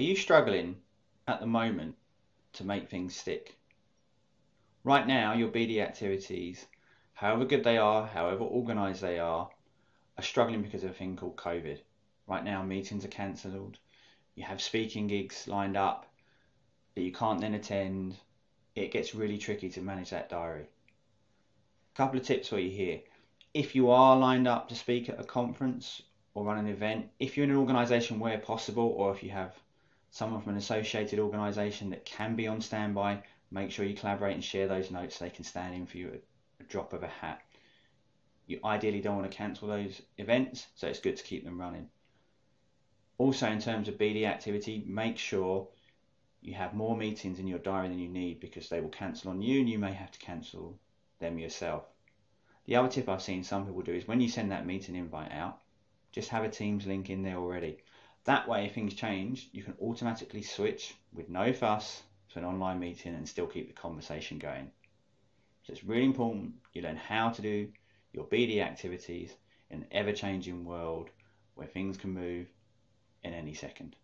Are you struggling at the moment to make things stick? Right now, your BD activities, however good they are, however organised they are, are struggling because of a thing called COVID. Right now, meetings are cancelled, you have speaking gigs lined up that you can't then attend. It gets really tricky to manage that diary. A couple of tips for you here. If you are lined up to speak at a conference or run an event, if you're in an organisation where possible, or if you have someone from an associated organisation that can be on standby, make sure you collaborate and share those notes so they can stand in for you at a drop of a hat. You ideally don't want to cancel those events, so it's good to keep them running. Also, in terms of BD activity, make sure you have more meetings in your diary than you need because they will cancel on you and you may have to cancel them yourself. The other tip I've seen some people do is when you send that meeting invite out, just have a Teams link in there already. That way, if things change, you can automatically switch with no fuss to an online meeting and still keep the conversation going. So it's really important you learn how to do your BD activities in an ever changing world where things can move in any second.